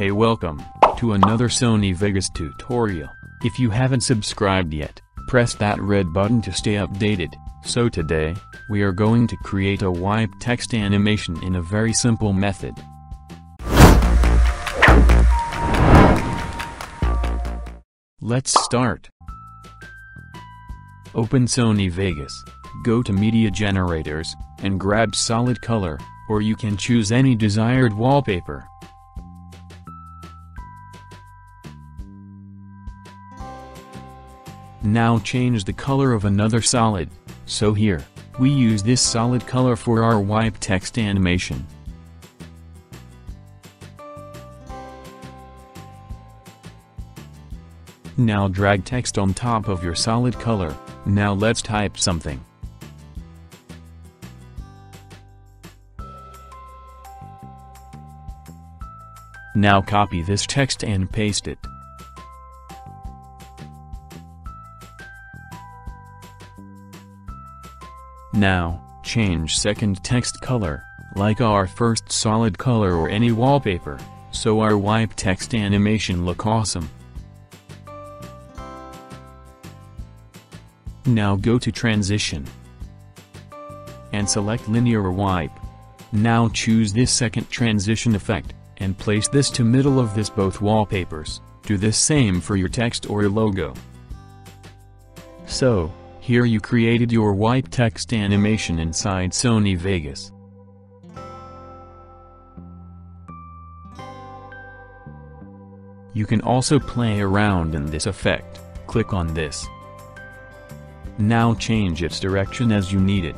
Hey welcome, to another Sony Vegas tutorial. If you haven't subscribed yet, press that red button to stay updated. So today, we are going to create a wipe text animation in a very simple method. Let's start. Open Sony Vegas, go to Media Generators, and grab Solid Color, or you can choose any desired wallpaper. Now change the color of another solid, so here, we use this solid color for our wipe text animation. Now drag text on top of your solid color, now let's type something. Now copy this text and paste it. Now, change second text color, like our first solid color or any wallpaper, so our wipe text animation look awesome. Now go to transition and select linear wipe. Now choose this second transition effect, and place this to middle of this both wallpapers, do the same for your text or logo. So, here you created your wipe text animation inside Sony Vegas. You can also play around in this effect, click on this. Now change its direction as you need it.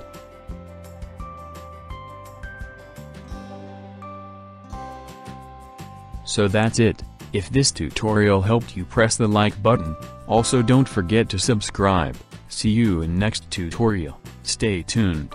So that's it, if this tutorial helped you press the like button, also don't forget to subscribe, see you in next tutorial, stay tuned.